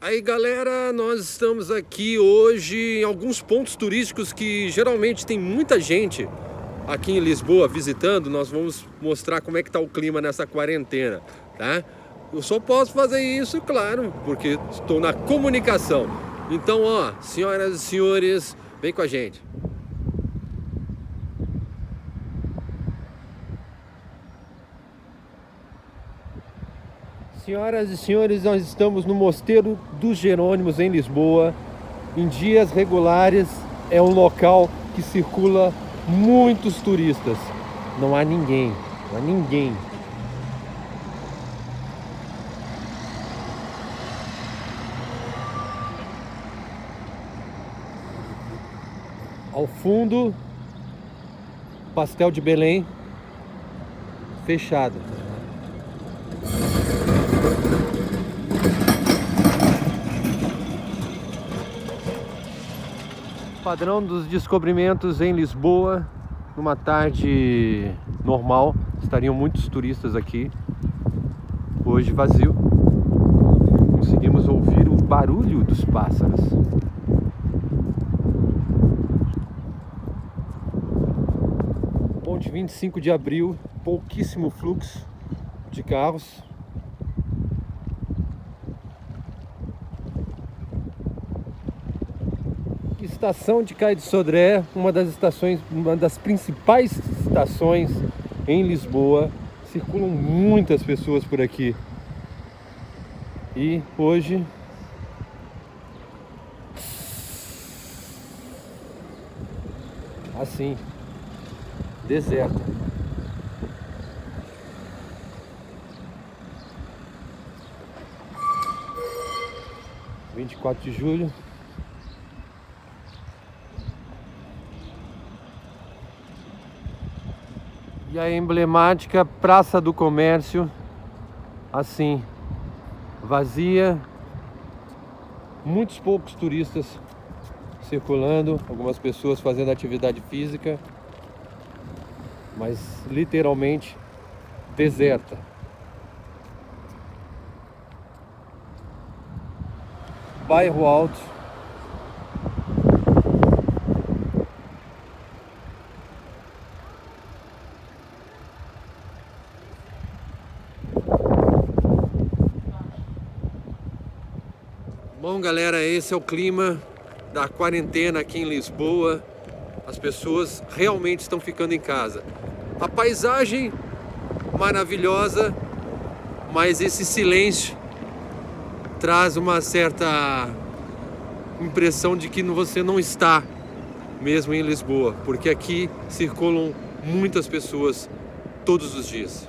Aí galera, nós estamos aqui hoje em alguns pontos turísticos que geralmente tem muita gente aqui em Lisboa visitando. Nós vamos mostrar como é que tá o clima nessa quarentena, tá? Eu só posso fazer isso, claro, porque estou na comunicação. Então, ó, senhoras e senhores, vem com a gente. Senhoras e senhores, nós estamos no Mosteiro dos Jerônimos em Lisboa. Em dias regulares é um local que circula muitos turistas. Não há ninguém, não há ninguém. Ao fundo, pastel de Belém fechado. Padrão dos descobrimentos em Lisboa, numa tarde normal, estariam muitos turistas aqui. Hoje vazio. Conseguimos ouvir o barulho dos pássaros. Ponte 25 de abril, pouquíssimo fluxo de carros. Estação de Caio de Sodré, uma das estações, uma das principais estações em Lisboa. Circulam muitas pessoas por aqui. E hoje assim, deserto. Vinte e quatro de julho E a emblemática Praça do Comércio, assim, vazia, muitos poucos turistas circulando, algumas pessoas fazendo atividade física, mas literalmente deserta. Bairro Alto Bom, galera, esse é o clima da quarentena aqui em Lisboa. As pessoas realmente estão ficando em casa. A paisagem maravilhosa, mas esse silêncio traz uma certa impressão de que você não está mesmo em Lisboa, porque aqui circulam muitas pessoas todos os dias.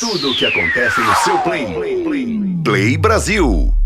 Tudo o que acontece no seu play. Play, play Brasil.